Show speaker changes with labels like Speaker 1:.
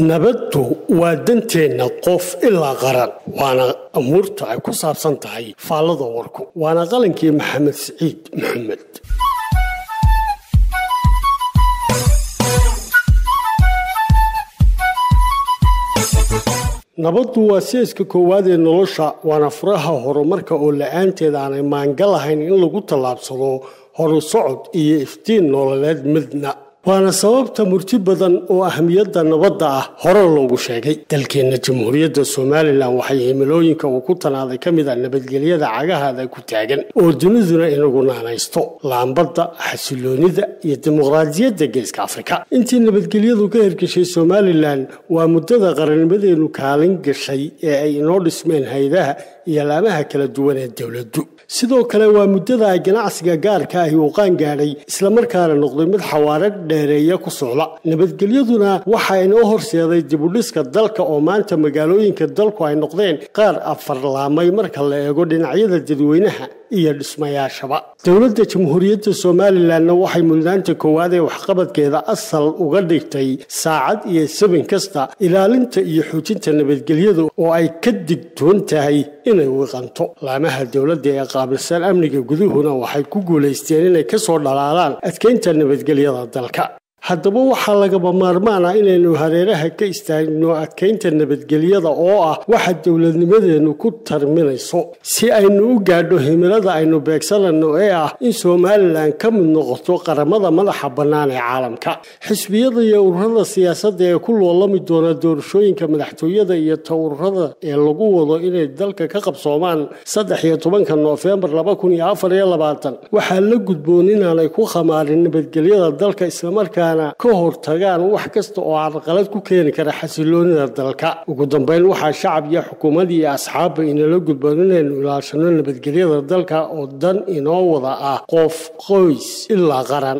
Speaker 1: nabaddu waa danteenna qof ilaa qaran waana amuurta ay ku saabsan tahay faallada warku. Waana qalankii maxamed siciid maxamed. Nabaddu waa seeska koowaad ee nolosha waana furaha horumarka oo la'aanteed aanay maangal ahayn in lagu tallaabsado horu socod iyo iftiin nololeed midna waana sababta murti badan oo ahmiyadda nabadda ah hore loogu sheegay. Dalkeenna jamhuuriyadda somalilan waxay himilooyinka uu ku tanaaday ka mid a nabadgelyada cagahaada ku taagan oo duniduna inagu naanaysto laambadda xasiloonida iyo dimuqraadiyadda geeska afrika. Intii nabadgelyadu ka hirgashay somalilan waa muddada qarannimadeenu kaalin gashay ee ay inoo dhismeen hay'adaha iyo laamaha kala duwan ee dowladdu sidoo kale waa muddada ay ganacsiga gaarka ahi uu qaan gaadhay islamarkaana noqday mid xawaare dheereeya ku socda. Nabadgelyaduna waxa inoo horseeday dibudhiska dalka oo maanta magaalooyinka dalku ay noqdeen qaar afarlaamay marka la eego dhinacyada dadweynaha iyo dhismayaashaba dowladda jamhuuriyadda somalilanna waxay mudnaanta koowaad ee waxqabadkeeda asal uga dhigtay saacad iyo sabin kasta ilaalinta iyo xoojinta nabadgelyada oo ay ka digtoon tahay inay wiqanto. Laamaha dowladda ee qaabilsan amniga guduhuna waxay ku guulaysteen inay ka soo dhalaalaan adkeynta nabadgelyada dalka haddaba waxaa lagaba maarmaan ah inaynu hareeraha ka istaagno adkeynta nabadgelyada oo ah waxa dowladnimadeennu ku tarminayso. Si aynu u gaadho himilada aynu beegsanayno ee ah in somalilan ka mid noqoto qaramada madaxa bannaan ee caalamka. Xisbiyada iyo ururada siyaasadda ee ku loolami doona doorashooyinka madaxtooyada iyo towrada ee lagu wado inay dalka ka qabsoomaan saddex iyo tobanka noofembar laba kun iyo afar iyo labaatan. Waxaa la gudboon inaanay ku khamaarin nabadgelyada dalka islamarkaa ka hortagaan wax kasta oo carqalad ku keeni kara xasiloonida dalka. Ugu dambeyn waxaa shacab iyo xukuumad iyo asxaabba inala gudboon inaynu ilaashano nabadgelyada dalka oo dan inoo wada ah qof qoys ilaa qaran